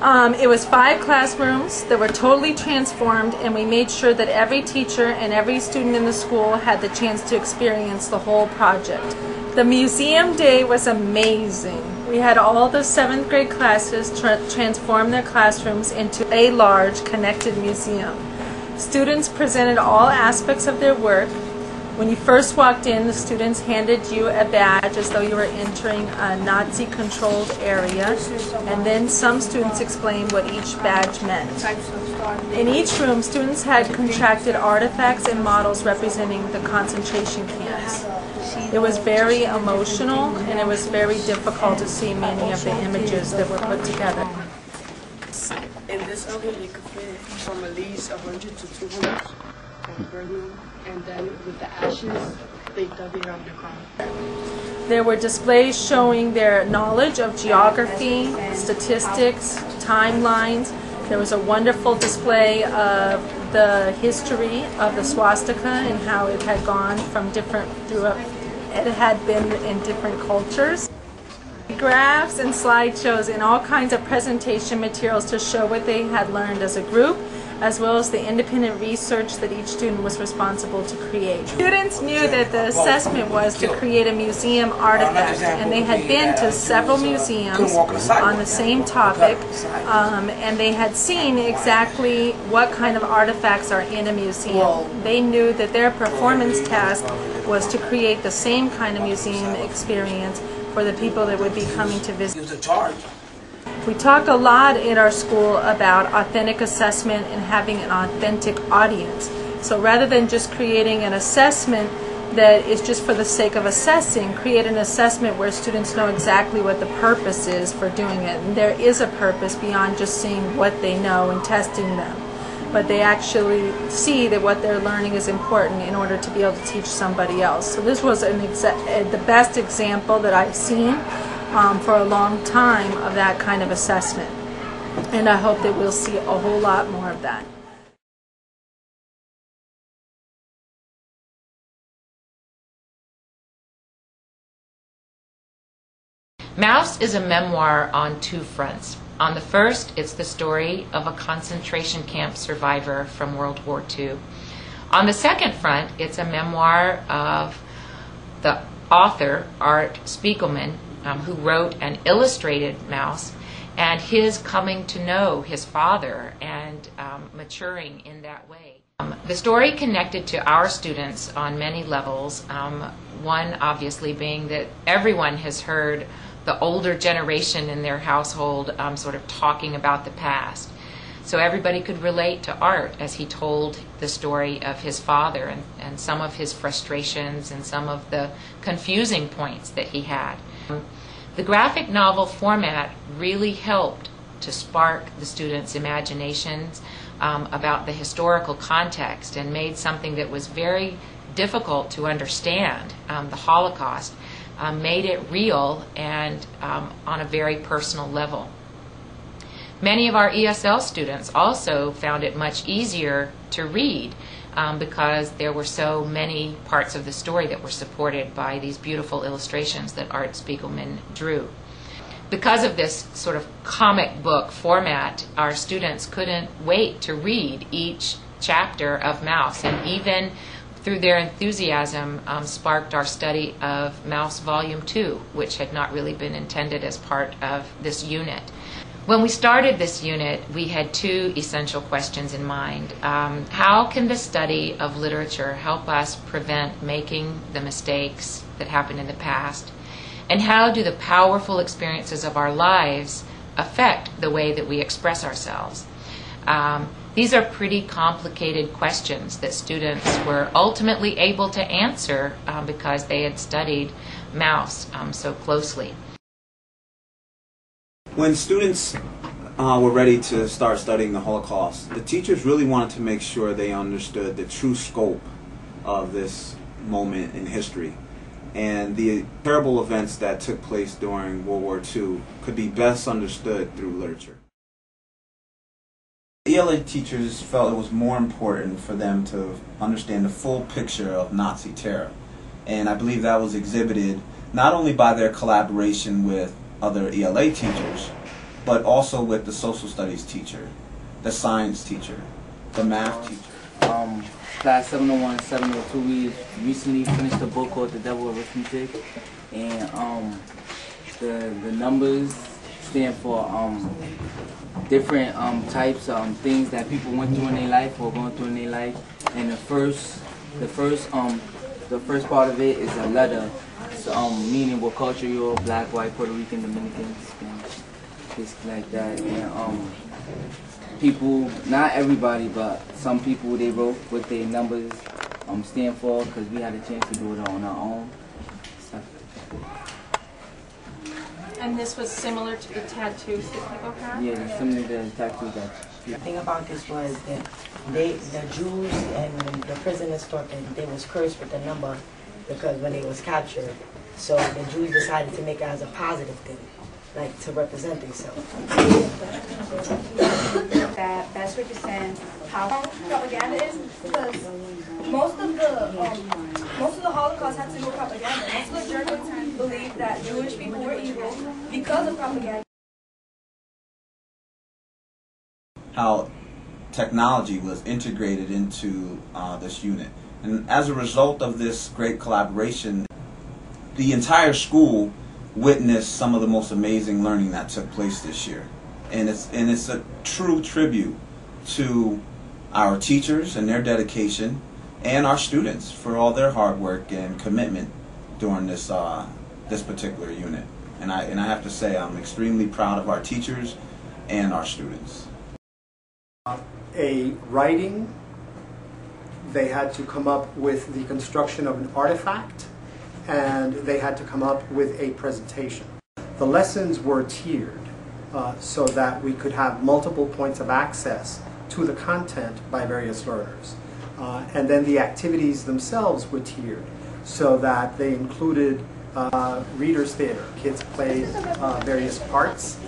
Um, it was five classrooms that were totally transformed, and we made sure that every teacher and every student in the school had the chance to experience the whole project. The museum day was amazing. We had all the seventh grade classes tra- transform their classrooms into a large connected museum. Students presented all aspects of their work. When you first walked in, the students handed you a badge as though you were entering a Nazi controlled area, and then some students explained what each badge meant. In each room, students had contracted artifacts and models representing the concentration camps. It was very emotional, and it was very difficult to see many of the images that were put together. In this oven, you could from at least 100 to 200 and then with the ashes, they dug it the. There were displays showing their knowledge of geography, statistics, timelines. There was a wonderful display of the history of the swastika and how it had gone from different throughout. It had been in different cultures. Graphs and slideshows and all kinds of presentation materials to show what they had learned as a group, as well as the independent research that each student was responsible to create. Students knew that the assessment was to create a museum artifact, and they had been to several museums on the same topic, um, and they had seen exactly what kind of artifacts are in a museum. They knew that their performance task was to create the same kind of museum experience for the people that would be coming to visit. We talk a lot in our school about authentic assessment and having an authentic audience. So rather than just creating an assessment that is just for the sake of assessing, create an assessment where students know exactly what the purpose is for doing it. And there is a purpose beyond just seeing what they know and testing them. But they actually see that what they're learning is important in order to be able to teach somebody else. So this was an exa- the best example that I've seen um, for a long time of that kind of assessment. And I hope that we'll see a whole lot more of that. Maus is a memoir on two fronts. On the first, it's the story of a concentration camp survivor from World War II. On the second front, it's a memoir of the author, Art Spiegelman, um, who wrote and illustrated Maus, and his coming to know his father and um, maturing in that way. Um, the story connected to our students on many levels. Um, one, obviously, being that everyone has heard the older generation in their household um, sort of talking about the past. So everybody could relate to Art as he told the story of his father and, and some of his frustrations and some of the confusing points that he had. The graphic novel format really helped to spark the students' imaginations um, about the historical context and made something that was very difficult to understand, um, the Holocaust, um, made it real and um, on a very personal level. Many of our ESL students also found it much easier to read um, because there were so many parts of the story that were supported by these beautiful illustrations that Art Spiegelman drew. Because of this sort of comic book format, our students couldn't wait to read each chapter of Maus, and even through their enthusiasm, um, sparked our study of Maus Volume 2, which had not really been intended as part of this unit. When we started this unit, we had two essential questions in mind. Um, how can the study of literature help us prevent making the mistakes that happened in the past? And how do the powerful experiences of our lives affect the way that we express ourselves? Um, these are pretty complicated questions that students were ultimately able to answer um, because they had studied Maus um, so closely. When students uh, were ready to start studying the Holocaust, the teachers really wanted to make sure they understood the true scope of this moment in history. And the terrible events that took place during World War II could be best understood through literature. ELA teachers felt it was more important for them to understand the full picture of Nazi terror. And I believe that was exhibited not only by their collaboration with other ELA teachers, but also with the social studies teacher, the science teacher, the math teacher. um, class 701 702 we recently finished a book called the devil of arithmetic and um, the the numbers stand for um, different um, types um, things that people went through in their life or going through in their life and the first the first um the first part of it is a letter so, um, meaning what culture you're black white puerto rican dominican spanish basically like that and um people, not everybody, but some people they wrote what their numbers um, stand for because we had a chance to do it on our own. Stuff. And this was similar to the tattoos that people have? Yeah, it's similar to the tattoo that. The thing about this was that they, the Jews and the prisoners thought that they was cursed with the number because when they was captured. So the Jews decided to make it as a positive thing, like to represent themselves. that that's what you're saying. How propaganda is because most of the um, most of the Holocaust had to do with propaganda. Most of the Germans believed that Jewish people were evil because of propaganda. how technology was integrated into uh, this unit. And as a result of this great collaboration, the entire school witnessed some of the most amazing learning that took place this year. And it's, and it's a true tribute to our teachers and their dedication and our students for all their hard work and commitment during this, uh, this particular unit. And I, and I have to say, I'm extremely proud of our teachers and our students. a writing. They had to come up with the construction of an artifact, and they had to come up with a presentation. The lessons were tiered uh, so that we could have multiple points of access to the content by various learners. Uh, and then the activities themselves were tiered so that they included uh, readers theater. Kids played uh, various parts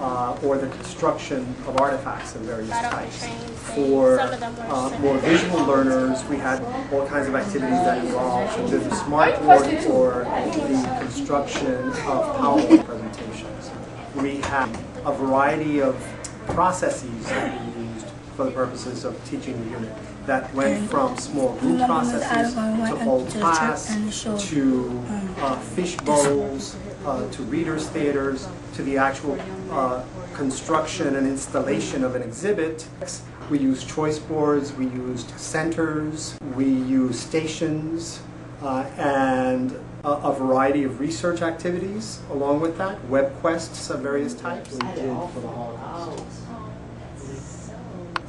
uh, or the construction of artifacts of various types. For uh, more visual learners, we had all kinds of activities that involved either the smartboard or the construction of PowerPoint presentations. We had a variety of processes that we used for the purposes of teaching the unit that went from small group processes to whole class to uh, fish bowls uh, to readers theaters to the actual uh, construction and installation of an exhibit. We used choice boards, we used centers, we used stations, uh, and a, a variety of research activities along with that, web quests of various types. We did for the Holocaust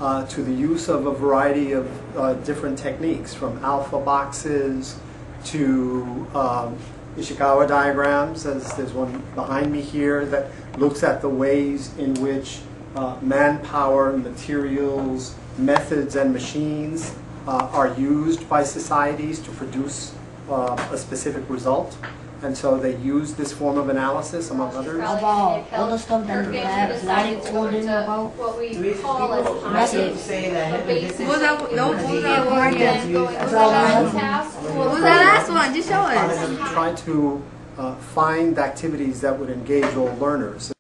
uh, to the use of a variety of uh, different techniques, from alpha boxes to um, Ishikawa diagrams, as there's one behind me here that looks at the ways in which uh, manpower, materials, methods, and machines uh, are used by societies to produce uh, a specific result. And so they use this form of analysis, among others. About all the stuff that the lab, lab told them about what we call as methods. basic. What was that? No, what was that one? That's all I have. What was that last one? Just show us. And try to uh, find activities that would engage all learners.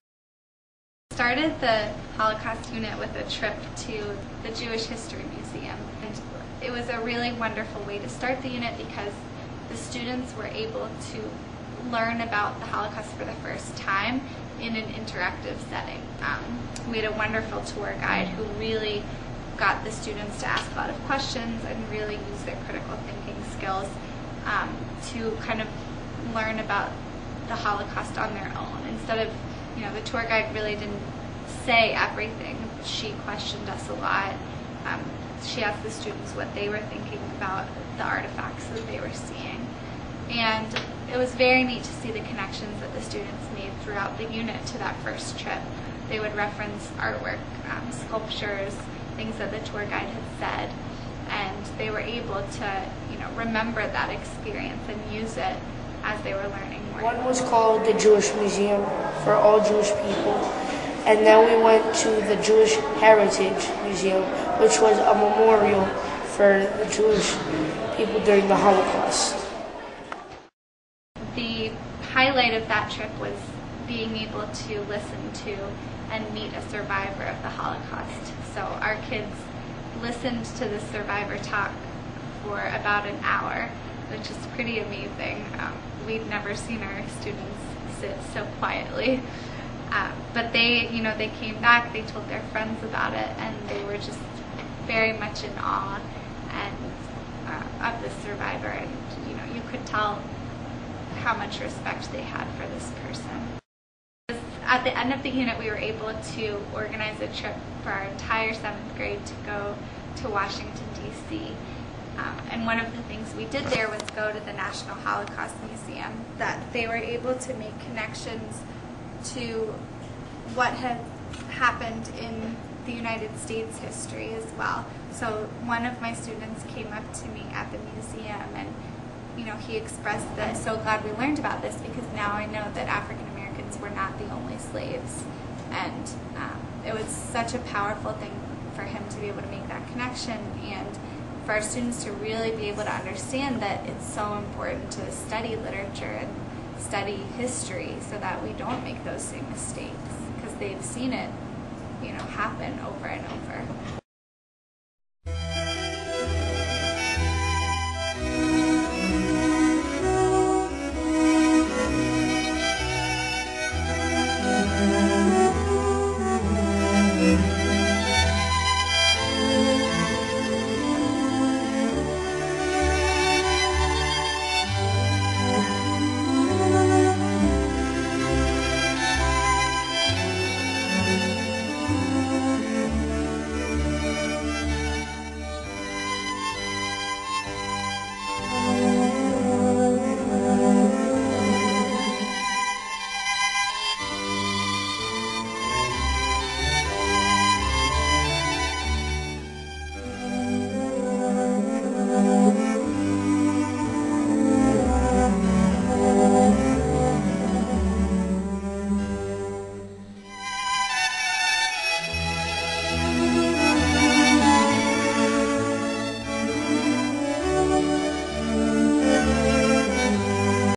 Started the Holocaust unit with a trip to the Jewish History Museum. And it was a really wonderful way to start the unit because the students were able to learn about the Holocaust for the first time in an interactive setting. Um, we had a wonderful tour guide who really got the students to ask a lot of questions and really use their critical thinking skills um, to kind of learn about the Holocaust on their own. Instead of, you know, the tour guide really didn't say everything. She questioned us a lot. Um, she asked the students what they were thinking about the artifacts that they were seeing. And it was very neat to see the connections that the students made throughout the unit to that first trip. They would reference artwork, um, sculptures, things that the tour guide had said, and they were able to, you know, remember that experience and use it as they were learning more. One was called the Jewish Museum for all Jewish people. And then we went to the Jewish Heritage Museum, which was a memorial for the Jewish people during the Holocaust. the highlight of that trip was being able to listen to and meet a survivor of the Holocaust. So our kids listened to the survivor talk for about an hour, which is pretty amazing. Um, we'd never seen our students sit so quietly. Uh, but they, you know, they came back, they told their friends about it, and they were just very much in awe and uh, of the survivor. And you know, you could tell how much respect they had for this person. At the end of the unit, we were able to organize a trip for our entire seventh grade to go to Washington, D.C. Um, and one of the things we did there was go to the National Holocaust Museum, that they were able to make connections to what had happened in the United States history as well. So one of my students came up to me at the museum and you know, he expressed that so glad we learned about this because now I know that African Americans were not the only slaves. And um, it was such a powerful thing for him to be able to make that connection and for our students to really be able to understand that it's so important to study literature and study history so that we don't make those same mistakes because they've seen it, you know, happen over and over.